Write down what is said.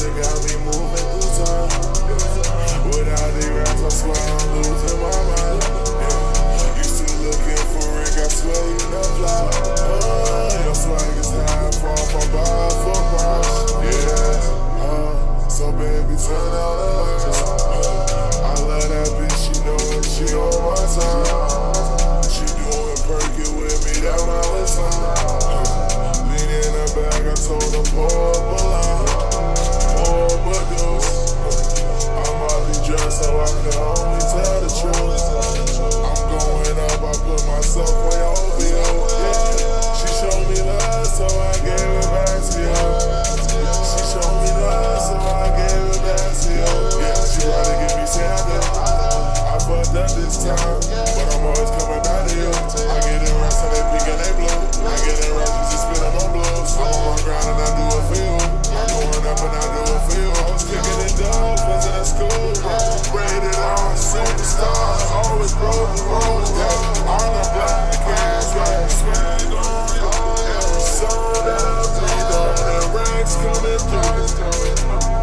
that got me moving through time. Without the rats, I swear I'm losing my mind. Used to looking for Rick, I swear you never fly. For. Yeah. Uh, so baby, turn out the lights. I love that bitch, she know it, she on my time. She doing perky with me, my lean in I told her, pour town. But I'm always coming back to you. I get in rocks and they pink and they blue. I get in rocks and just spit on my blues. I'm on my grind and I do it for you. I'm going up and I do it for you. I was kicking it down, was in school. Rated R superstars, always broke the rules. On the block, cash, right? Swag on you. Sold out, the done. And racks coming through.